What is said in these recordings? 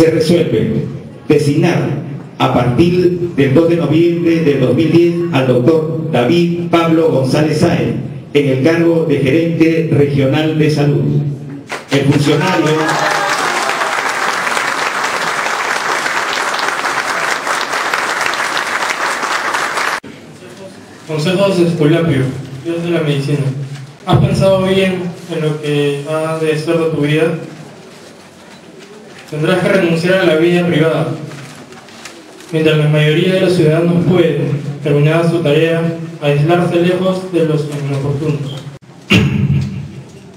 se resuelve designar a partir del 2 de noviembre del 2010 al doctor David Pablo González Sáenz en el cargo de gerente regional de salud. El funcionario Consejos Esculapio, Dios de la medicina. ¿Has pensado bien en lo que ha de ser de tu vida? Tendrás que renunciar a la vida privada. Mientras la mayoría de los ciudadanos pueden, terminar su tarea, aislarse lejos de los inoportunos.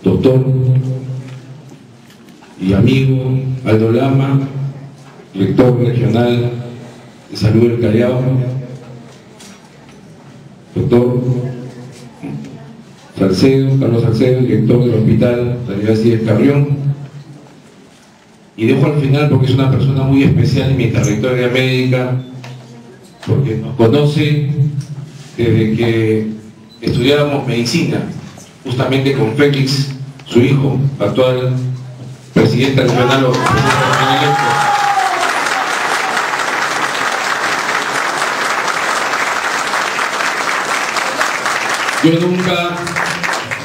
Doctor y amigo Aldo Lama, director regional de salud del Callao, doctor Salcedo, Carlos Salcedo, director del hospital Universidad de Carrión, y dejo al final porque es una persona muy especial en mi trayectoria médica, porque nos conoce desde que estudiábamos medicina, justamente con Félix, su hijo, actual presidente regional o. Yo nunca,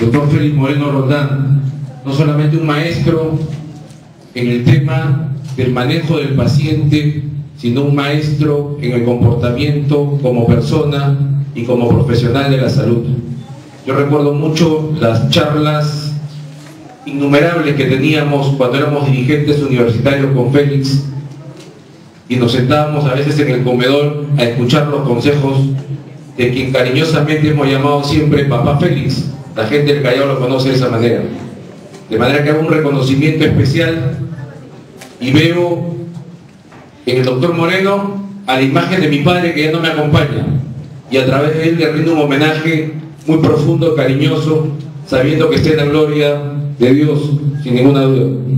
doctor Félix Moreno Roldán, no solamente un maestro en el tema del manejo del paciente, sino un maestro en el comportamiento como persona y como profesional de la salud. Yo recuerdo mucho las charlas innumerables que teníamos cuando éramos dirigentes universitarios con Félix y nos sentábamos a veces en el comedor a escuchar los consejos de quien cariñosamente hemos llamado siempre Papá Félix. La gente del Callao lo conoce de esa manera. De manera que hago un reconocimiento especial y veo en el doctor Moreno a la imagen de mi padre que ya no me acompaña y a través de él le rindo un homenaje muy profundo, cariñoso, sabiendo que esté en la gloria de Dios, sin ninguna duda.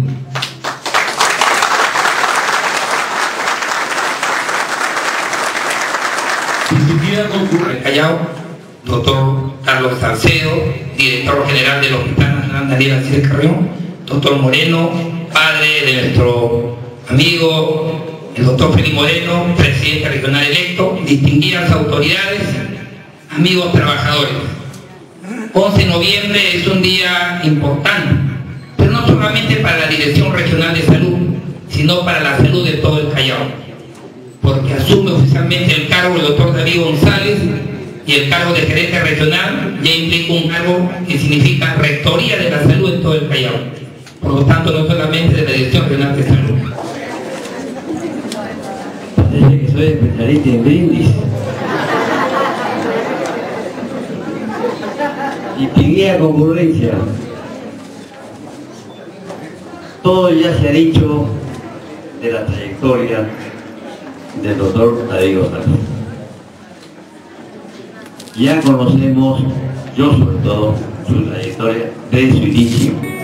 Doctor Carlos Salcedo, director general del Hospital Daniel Alcides Carrión, doctor Moreno, padre de nuestro amigo, el doctor Félix Moreno, presidente regional electo, distinguidas autoridades, amigos trabajadores. 11 de noviembre es un día importante, pero no solamente para la Dirección Regional de Salud, sino para la salud de todo el Callao, porque asume oficialmente el cargo el doctor David González y el cargo de gerente regional ya implica un cargo que significa rectoría de la salud en todo el Callao. Por lo tanto, no solamente de la Dirección Regional de Salud. Parece que soy especialista en brindis. Distinguida concurrencia. Todo ya se ha dicho de la trayectoria del doctor David González. Ya conocemos, yo sobre todo, su trayectoria desde su inicio.